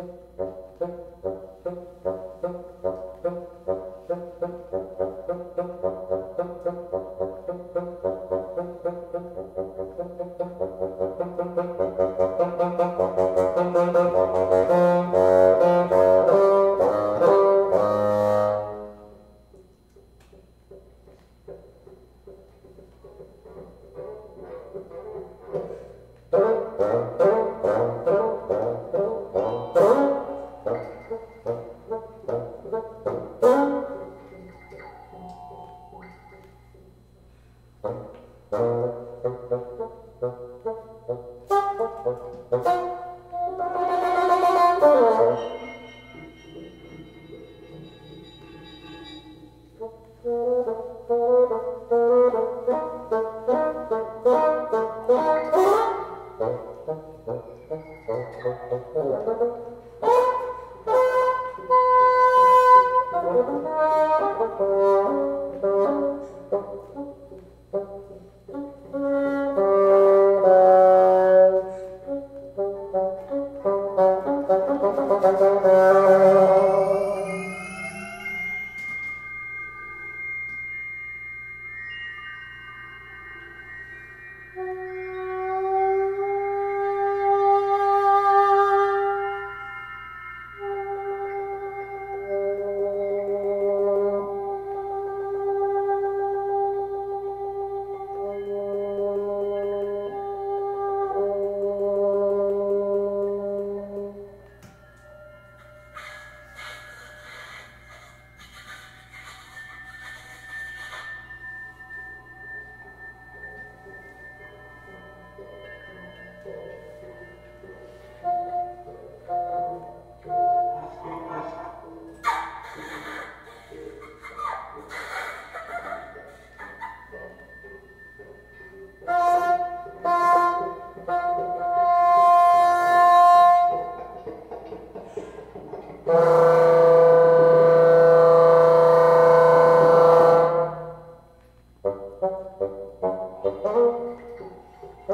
Música